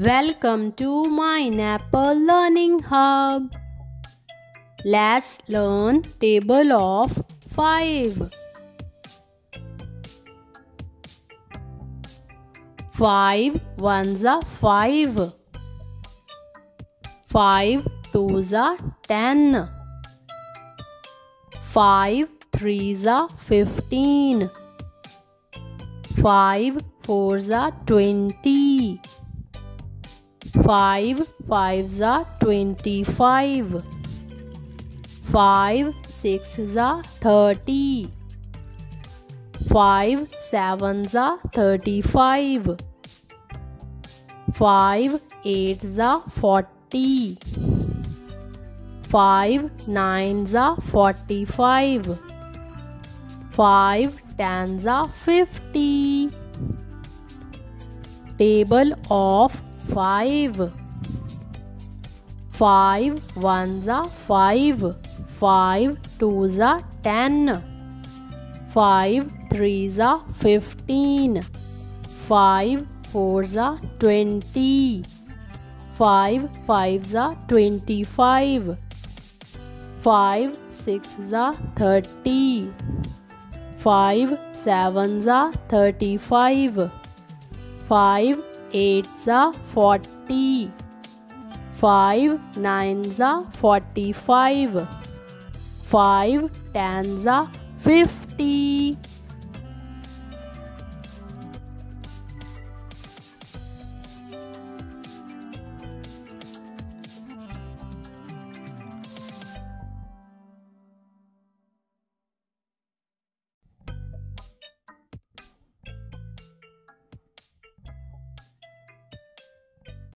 Welcome to Mineapple Learning Hub. Let's learn table of 5. 5 ones are 5. 5 twos are 10. 5 threes are 15. 5 fours are 20. 5 fives are 25. 5 sixes are 30. 5 sevens are 35. 5 eights are 40. 5 nines are 45. 5 tens are 50. Table of 5. 5 ones are 5. 5 twos are 10. 5 threes are 15. 5 fours are 20. 5 fives are 25. 5 sixes are 30. 5 sevens are 35. 5 eights are 40. 5 nines are 45. 5 tens are 50.